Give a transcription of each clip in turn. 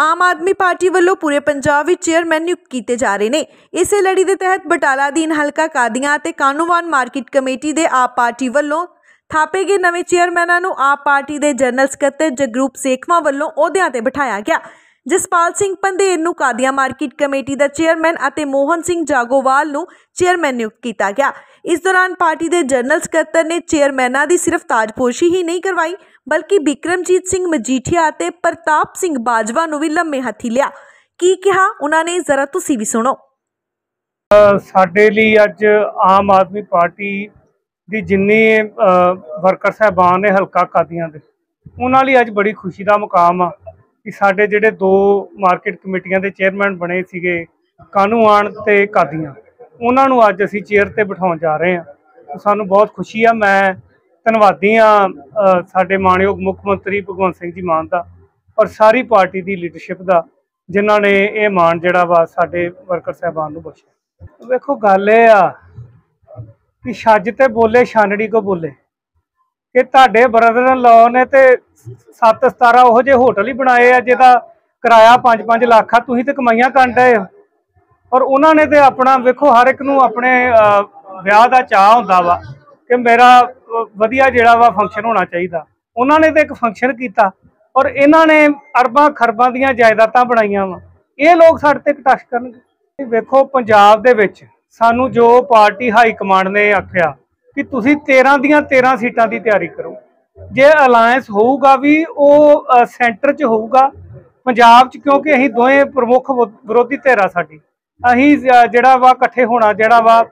Aam Aadmi party ਵੱਲੋਂ ਪੂਰੇ ਪੰਜਾਬ ਵਿੱਚ ਚੇਅਰਮੈਨ ਨਿਯੁਕਤ ਕੀਤੇ ਜਾ ਰਹੇ ਨੇ। ਇਸੇ ਲੜੀ ਦੇ ਤਹਿਤ ਬਟਾਲਾ ਅਧੀਨ ਹਲਕਾ ਕਾਦੀਆਂ ਅਤੇ ਕਾਨੂੰਵਾਨ ਮਾਰਕੀਟ ਕਮੇਟੀ ਦੇ ਆਪ ਪਾਰਟੀ ਵੱਲੋਂ ਥਾਪੇ ਗਏ ਨਵੇਂ ਚੇਅਰਮੈਨਾਂ ਨੂੰ ਆਪ ਪਾਰਟੀ ਦੇ ਜਨਰਲ ਸਕੱਤਰ ਜਗਰੂਪ ਸੇਖਵਾਂ ਵੱਲੋਂ ਅਹੁਦਿਆਂ ਤੇ ਬਿਠਾਇਆ ਗਿਆ। ਜਸਪਾਲ ਸਿੰਘ ਪੰਧੇਰ ਨੂੰ ਕਾਦੀਆਂ ਮਾਰਕੀਟ ਕਮੇਟੀ ਦਾ ਚੇਅਰਮੈਨ ਅਤੇ ਮੋਹਨ ਸਿੰਘ ਜਾਗੋਵਾਲ ਨੂੰ ਚੇਅਰਮੈਨ ਨਿਯੁਕਤ ਕੀਤਾ ਗਿਆ। ਇਸ ਦੌਰਾਨ ਪਾਰਟੀ ਦੇ ਜਨਰਲ ਸਕੱਤਰ ਨੇ ਚੇਅਰਮੈਨਾਂ ਦੀ ਸਿਰਫ ਤਾਜਪੋਸ਼ੀ ਹੀ ਨਹੀਂ ਕਰਵਾਈ ਬਲਕਿ ਬਿਕਰਮਜੀਤ ਸਿੰਘ ਮਜੀਠੀਆ ਅਤੇ ਪ੍ਰਤਾਪ ਸਿੰਘ ਬਾਜਵਾ ਨੂੰ ਵੀ ਲੰਮੇ ਹੱਥੀ ਲਿਆ। ਕੀ ਕਿਹਾ? ਉਹਨਾਂ ਨੇ, ਜ਼ਰਾ ਤੁਸੀਂ ਵੀ ਸੁਣੋ। ਸਾਡੇ ਲਈ ਅੱਜ ਆਮ ਆਦਮੀ ਪਾਰਟੀ ਦੀ ਜਿੰਨੀ ਵਰਕਰ ਸਾਹਿਬਾਨ ਨੇ ਹਲਕਾ ਕਾਦੀਆਂ ਦੇ, ਉਹਨਾਂ ਲਈ ਅੱਜ ਬੜੀ ਖੁਸ਼ੀ ਦਾ ਮੁਕਾਮ ਆ ਕਿ ਸਾਡੇ ਜਿਹੜੇ ਦੋ ਮਾਰਕੀਟ ਕਮੇਟੀਆਂ ਦੇ ਚੇਅਰਮੈਨ ਬਣੇ ਸੀਗੇ ਕਾਨੂੰਆਨ ਤੇ ਕਾਦੀਆਂ ਉਹਨਾਂ ਨੂੰ ਅੱਜ ਅਸੀਂ ਚੇਅਰ ਤੇ ਬਿਠਾਉਣ ਜਾ ਰਹੇ ਹਾਂ। ਸਾਨੂੰ ਬਹੁਤ ਖੁਸ਼ੀ ਆ, ਮੈਂ ਧੰਨਵਾਦੀ ਆ ਸਾਡੇ ਮਾਣਯੋਗ ਮੁੱਖ ਮੰਤਰੀ ਭਗਵੰਤ ਸਿੰਘ ਜੀ ਮਾਨ ਦਾ ਔਰ ਸਾਰੀ ਪਾਰਟੀ ਦੀ ਲੀਡਰਸ਼ਿਪ ਦਾ, ਜਿਨ੍ਹਾਂ ਨੇ ਇਹ ਮਾਣ ਜਿਹੜਾ ਵਾ ਸਾਡੇ ਵਰਕਰ ਸਾਹਿਬਾਨ ਨੂੰ ਬਖਸ਼ਿਆ। ਵੇਖੋ, ਗੱਲ ਇਹ ਆ ਕਿ ਛੱਜ ਤੇ ਬੋਲੇ ਛਾਨੜੀ ਕੋ ਬੋਲੇ। ਕਿ ਤੁਹਾਡੇ ਬ੍ਰਦਰ ਲਾਅ ਨੇ ਤੇ 7 17 ਉਹੋ ਜਿਹੇ ਹੋਟਲ ਹੀ ਬਣਾਏ ਆ ਜਿਹਦਾ ਕਿਰਾਇਆ 5-5 ਲੱਖ ਆ, ਤੁਸੀਂ ਤੇ ਕਮਾਈਆਂ ਕਰਨ ਡਏ ਔਰ ਉਹਨਾਂ ਨੇ ਤੇ ਆਪਣਾ, ਵੇਖੋ, ਹਰ ਇੱਕ ਨੂੰ ਆਪਣੇ ਵਿਆਹ ਦਾ ਚਾਹ ਹੁੰਦਾ ਵਾ ਕਿ ਮੇਰਾ ਵਧੀਆ ਜਿਹੜਾ ਵਾ ਫੰਕਸ਼ਨ ਹੋਣਾ ਚਾਹੀਦਾ। ਉਹਨਾਂ ਨੇ ਤੇ ਇੱਕ ਫੰਕਸ਼ਨ ਕੀਤਾ ਔਰ ਇਹਨਾਂ ਨੇ ਅਰਬਾਂ ਖਰਬਾਂ ਦੀਆਂ ਜਾਇਦਾਦਾਂ ਬਣਾਈਆਂ ਵਾ। ਇਹ ਲੋਕ ਸਾਡੇ ਤੇ ਕਟਾਸ਼ ਕਰਨਗੇ। ਵੇਖੋ ਪੰਜਾਬ ਦੇ ਵਿੱਚ ਸਾਨੂੰ ਜੋ ਪਾਰਟੀ ਹਾਈ ਕਮਾਂਡ ਨੇ ਆਖਿਆ ਕਿ ਤੁਸੀਂ 13 ਦੀਆਂ 13 ਸੀਟਾਂ ਦੀ ਤਿਆਰੀ ਕਰੋ। ਜੇ ਅਲਾਈਅੰਸ ਹੋਊਗਾ ਵੀ ਉਹ ਸੈਂਟਰ 'ਚ ਹੋਊਗਾ, ਪੰਜਾਬ 'ਚ, ਕਿਉਂਕਿ ਅਸੀਂ ਦੋਵੇਂ ਪ੍ਰਮੁੱਖ ਵਿ- ਵਿਰੋਧੀ ਧਿਰਾਂ ਸਾਡੀ। ਅਸੀਂ ਜਿਹੜਾ ਵਾ ਇਕੱਠੇ ਹੋਣਾ, ਜਿਹੜਾ ਵਾ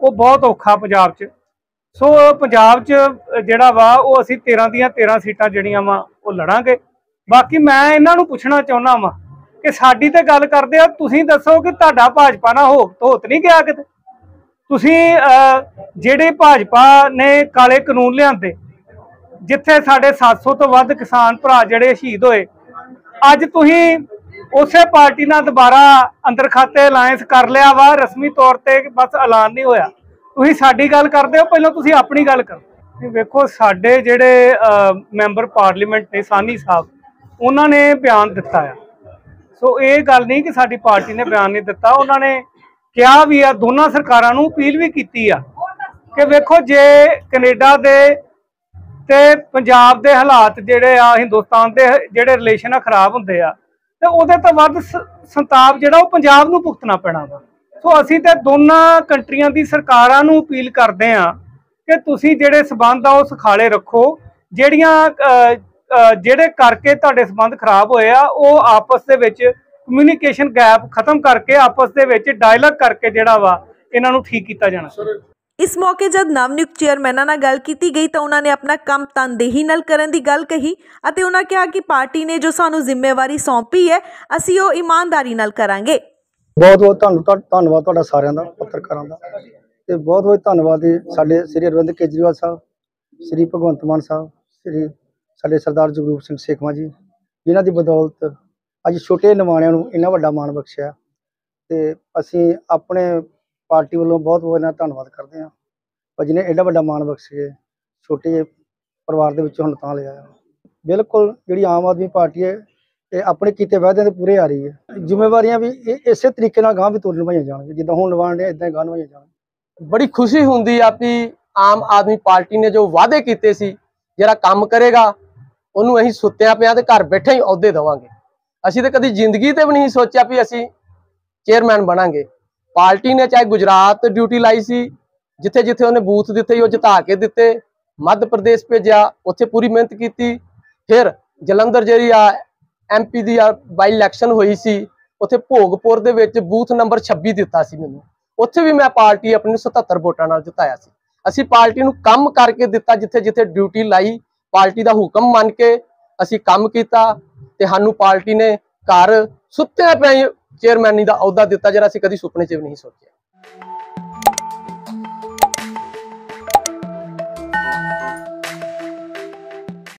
ਉਹ ਬਹੁਤ ਔਖਾ ਪੰਜਾਬ 'ਚ। ਸੋ ਪੰਜਾਬ 'ਚ ਜਿਹੜਾ ਵਾ, ਉਹ ਅਸੀਂ 13 ਦੀਆਂ 13 ਸੀਟਾਂ ਜਿਹੜੀਆਂ ਵਾ, ਉਹ ਲੜਾਂਗੇ। ਬਾਕੀ ਮੈਂ ਇਹਨਾਂ ਨੂੰ ਪੁੱਛਣਾ ਚਾਹੁੰਦਾ ਵਾਂ ਕਿ ਸਾਡੀ ਤੇ ਗੱਲ ਕਰਦੇ ਆ, ਤੁਸੀਂ ਦੱਸੋ ਕਿ ਤੁਹਾਡਾ ਭਾਜਪਾ ਨਾਲ ਹੋ ਹੋਤ ਨਹੀਂ ਗਿਆ ਕਿਤੇ? ਤੁਸੀਂ ਜਿਹੜੇ ਭਾਜਪਾ ਨੇ ਕਾਲੇ ਕਾਨੂੰਨ ਲਿਆਂਦੇ, ਜਿੱਥੇ ਸਾਡੇ 700 ਤੋਂ ਵੱਧ ਕਿਸਾਨ ਭਰਾ ਜਿਹੜੇ ਸ਼ਹੀਦ ਹੋਏ, ਅੱਜ ਤੁਸੀਂ ਉਸੇ ਪਾਰਟੀ ਨਾਲ ਦੁਬਾਰਾ ਅੰਦਰ ਖਾਤੇ ਅਲਾਈਅੰਸ ਕਰ ਲਿਆ ਵਾ, ਰਸਮੀ ਤੌਰ ਤੇ ਬਸ ਐਲਾਨ ਨਹੀਂ ਹੋਇਆ। ਤੁਸੀਂ ਸਾਡੀ ਗੱਲ ਕਰਦੇ ਹੋ, ਪਹਿਲਾਂ ਤੁਸੀਂ ਆਪਣੀ ਗੱਲ ਕਰੋ। ਇਹ ਵੇਖੋ, ਸਾਡੇ ਜਿਹੜੇ ਮੈਂਬਰ ਪਾਰਲੀਮੈਂਟ ਨੇ, ਸਾਨੀ ਸਾਹਿਬ, ਉਹਨਾਂ ਨੇ ਬਿਆਨ ਦਿੱਤਾ ਆ। ਸੋ ਇਹ ਗੱਲ ਨਹੀਂ ਕਿ ਸਾਡੀ ਪਾਰਟੀ ਨੇ ਬਿਆਨ ਨਹੀਂ ਦਿੱਤਾ, ਉਹਨਾਂ ਨੇ ਕਿਹਾ ਵੀ ਆ, ਦੋਨਾਂ ਸਰਕਾਰਾਂ ਨੂੰ ਅਪੀਲ ਵੀ ਕੀਤੀ ਆ ਕਿ ਵੇਖੋ, ਜੇ ਕੈਨੇਡਾ ਦੇ ਤੇ ਪੰਜਾਬ ਦੇ ਹਾਲਾਤ ਜਿਹੜੇ ਆ, ਹਿੰਦੁਸਤਾਨ ਦੇ ਜਿਹੜੇ ਰਿਲੇਸ਼ਨ ਆ ਖਰਾਬ ਹੁੰਦੇ ਆ, ਤੇ ਉਹਦੇ ਤੋਂ ਵੱਧ ਸੰਤਾਪ ਜਿਹੜਾ ਉਹ ਪੰਜਾਬ ਨੂੰ ਭੁਗਤਣਾ ਪੈਣਾ ਵਾ। ਸੋ ਅਸੀਂ ਤੇ ਦੋਨਾਂ ਕੰਟਰੀਆਂ ਦੀ ਸਰਕਾਰਾਂ ਨੂੰ ਅਪੀਲ ਕਰਦੇ ਆ ਕਿ ਤੁਸੀਂ ਜਿਹੜੇ ਸਬੰਧ ਆ ਉਹ ਸੁਖਾਲੇ ਰੱਖੋ। ਜਿਹੜੀਆਂ ਜਿਹੜੇ ਕਰਕੇ ਤੁਹਾਡੇ ਸਬੰਧ ਖਰਾਬ ਹੋਏ ਆ ਉਹ ਆਪਸ ਦੇ ਵਿੱਚ ਕਮਿਊਨੀਕੇਸ਼ਨ ਗੈਪ ਖਤਮ ਕਰਕੇ ਆਪਸ ਦੇ ਵਿੱਚ ਡਾਇਲੌਗ ਕਰਕੇ ਜਿਹੜਾ ਵਾ ਇਹਨਾਂ ਨੂੰ ਠੀਕ ਕੀਤਾ ਜਾਣਾ। ਇਸ ਮੌਕੇ ਜਦ ਨਵਨਿਯੁਕਤ ਚੇਅਰਮੈਨਾਂ ਨਾਲ ਗੱਲ ਕੀਤੀ ਗਈ ਤਾਂ ਉਹਨਾਂ ਨੇ ਆਪਣਾ ਕੰਮ ਤਨਦੇਹੀ ਨਾਲ ਕਰਨ ਦੀ ਗੱਲ ਕਹੀ ਅਤੇ ਉਹਨਾਂ ਕਿਹਾ ਕਿ ਪਾਰਟੀ ਨੇ ਜੋ ਸਾਨੂੰ ਜ਼ਿੰਮੇਵਾਰੀ ਸੌਂਪੀ ਹੈ ਅਸੀਂ ਉਹ ਇਮਾਨਦਾਰੀ ਨਾਲ ਕਰਾਂਗੇ। ਬਹੁਤ ਬਹੁਤ ਤੁਹਾਨੂੰ ਧੰਨਵਾਦ ਤੁਹਾਡਾ ਸਾਰਿਆਂ ਦਾ, ਪੱਤਰਕਾਰਾਂ ਦਾ। ਤੇ ਬਹੁਤ ਬਹੁਤ ਧੰਨਵਾਦ ਜੀ ਸਾਡੇ ਸ੍ਰੀ ਅਰਵਿੰਦ ਕੇਜਰੀਵਾਲ ਸਾਹਿਬ, ਸ੍ਰੀ ਭਗਵੰਤ ਮਾਨ ਸਾਹਿਬ, ਸ੍ਰੀ ਸਾਡੇ ਸਰਦਾਰ ਜਗਰੂਪ ਸਿੰਘ ਸੇਖਵਾਂ ਜੀ, ਜਿਨ੍ਹਾਂ ਦੀ ਬਦੌਲਤ ਅੱਜ ਛੋਟੇ ਨਿਮਾਣਿਆਂ ਨੂੰ ਇੰਨਾ ਵੱਡਾ ਮਾਣ ਬਖਸ਼ਿਆ। ਤੇ ਅਸੀਂ ਆਪਣੇ ਪਾਰਟੀ ਵੱਲੋਂ ਬਹੁਤ ਬਹੁਤ ਇਹਨਾਂ ਧੰਨਵਾਦ ਕਰਦੇ ਹਾਂ। ਪਰ ਜਿਹਨੇ ਐਡਾ ਵੱਡਾ ਮਾਣ ਬਖਸ਼ੇ ਛੋਟੇ ਜਿਹੇ ਪਰਿਵਾਰ ਦੇ ਵਿੱਚ ਹੁਣ ਤਾਂ ਲਿਆ ਬਿਲਕੁਲ ਜਿਹੜੀ ਆਮ ਆਦਮੀ ਪਾਰਟੀ ਹੈ ਇਹ ਆਪਣੇ ਕੀਤੇ ਵਾਅਦਿਆਂ ਦੇ ਪੂਰੇ ਆ ਰਹੀ ਹੈ। ਜ਼ਿੰਮੇਵਾਰੀਆਂ ਵੀ ਇਸੇ ਤਰੀਕੇ ਨਾਲ ਗਾਂਹ ਵੀ ਤੋਰਨ ਨਿਭਾਈਆਂ ਜਾਣਗੀਆਂ। ਜਿੱਦਾਂ ਹੁਣ ਨਿਭਾਉਣ ਦੇ ਇਦਾਂ ਹੀ ਨਿਭਾਈਆਂ ਜਾਣਗੀਆਂ। ਬੜੀ ਖੁਸ਼ੀ ਹੁੰਦੀ ਆ ਵੀ ਆਮ ਆਦਮੀ ਪਾਰਟੀ ਨੇ ਜੋ ਵਾਅਦੇ ਕੀਤੇ ਸੀ, ਜਿਹੜਾ ਕੰਮ ਕਰੇਗਾ, ਉਹਨੂੰ ਅਸੀਂ ਸੁੱਤਿਆਂ ਪਿਆਂ ਤੇ ਘਰ ਬੈਠੇ ਹੀ ਅਹੁਦੇ ਦੇਵਾਂਗੇ। ਅਸੀਂ ਤਾਂ ਕਦੀ ਜ਼ਿੰਦਗੀ ਤੇ ਵੀ ਨਹੀਂ ਸੋਚਿਆ ਵੀ ਅਸੀਂ ਚੇਅਰਮੈਨ ਬਣਾਂਗੇ। ਪਾਰਟੀ ਨੇ ਚਾਹੇ ਗੁਜਰਾਤ ਡਿਊਟੀ ਲਾਈ ਸੀ ਜਿੱਥੇ ਜਿੱਥੇ ਉਹਨੇ ਬੂਥ ਦਿੱਤੇ ਉਹ ਜਿਤਾ ਕੇ ਦਿੱਤੇ। ਮੱਧ ਪ੍ਰਦੇਸ਼ ਭੇਜਿਆ, ਉੱਥੇ ਪੂਰੀ ਮਿਹਨਤ ਕੀਤੀ। ਫਿਰ ਜਲੰਧਰ ਜਿਹੜੀ ਆ ਐਮਪੀ ਦੀ ਬਾਈ ਇਲੈਕਸ਼ਨ ਹੋਈ ਸੀ, ਉੱਥੇ ਭੋਗਪੁਰ ਦੇ ਵਿੱਚ ਬੂਥ ਨੰਬਰ 26 ਦਿੱਤਾ ਸੀ ਮੈਨੂੰ। ਉੱਥੇ ਵੀ ਮੈਂ ਪਾਰਟੀ ਆਪਣੀ ਨੂੰ 77 ਵੋਟਾਂ ਨਾਲ ਜਿਤਾਇਆ ਸੀ। ਅਸੀਂ ਪਾਰਟੀ ਨੂੰ ਕੰਮ ਕਰਕੇ ਦਿੱਤਾ ਜਿੱਥੇ ਜਿੱਥੇ ਡਿਊਟੀ ਲਾਈ, ਪਾਰਟੀ ਦਾ ਹੁਕਮ ਮੰਨ ਕੇ ਅਸੀਂ ਕੰਮ ਕੀਤਾ ਤੇ ਸਾਨੂੰ ਪਾਰਟੀ ਨੇ ਘਰ ਸੁੱਤਿਆਂ ਪਿਆ ਚੇਅਰਮੈਨੀ ਦਾ ਅਹੁਦਾ ਦਿੱਤਾ, ਜਿਹੜਾ ਅਸੀਂ ਕਦੀ ਸੁਪਨੇ 'ਚ ਵੀ ਨਹੀਂ ਸੋਚਿਆ।